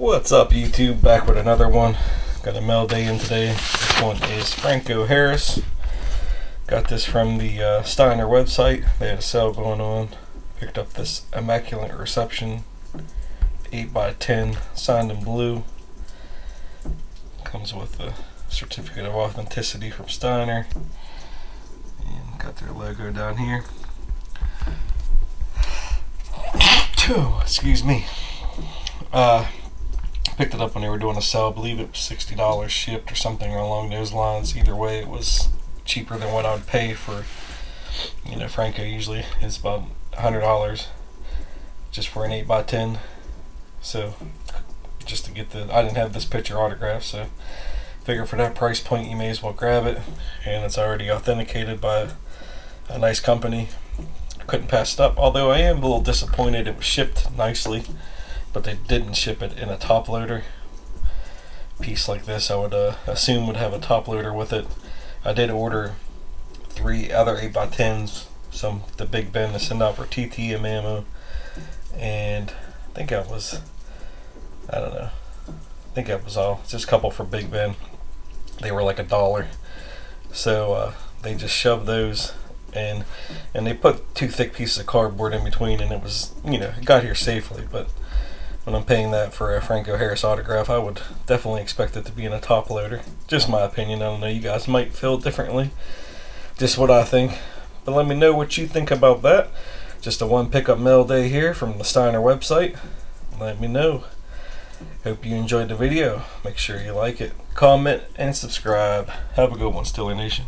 What's up YouTube? Back with another one. Got a mail day in today. This one is Franco Harris. Got this from the uh, Steiner website. They had a sale going on. Picked up this Immaculate Reception 8x10 signed in blue. Comes with a certificate of authenticity from Steiner. And got their logo down here. Excuse me. Uh, picked it up when they were doing a sale. I believe it was sixty dollars shipped or something along those lines. Either way, it was cheaper than what I would pay for. You know, Franco usually is about hundred dollars just for an eight by ten. So just to get the, I didn't have this picture autographed, so figure for that price point you may as well grab it. And it's already authenticated by a nice company. Couldn't pass it up. Although I am a little disappointed it was shipped nicely but they didn't ship it in a top loader. Piece like this I would uh, assume would have a top loader with it. I did order three other 8x10s some the Big Ben to send out for TTM ammo and I think that was I don't know I think that was all. Just a couple for Big Ben. They were like a dollar. So uh, they just shoved those and and they put two thick pieces of cardboard in between and it was you know it got here safely but when I'm paying that for a Franco Harris autograph, I would definitely expect it to be in a top loader. Just my opinion. I don't know. You guys might feel differently. Just what I think. But let me know what you think about that. Just a one pickup mail day here from the Steiner website. Let me know. Hope you enjoyed the video. Make sure you like it, comment, and subscribe. Have a good one, Steeler Nation.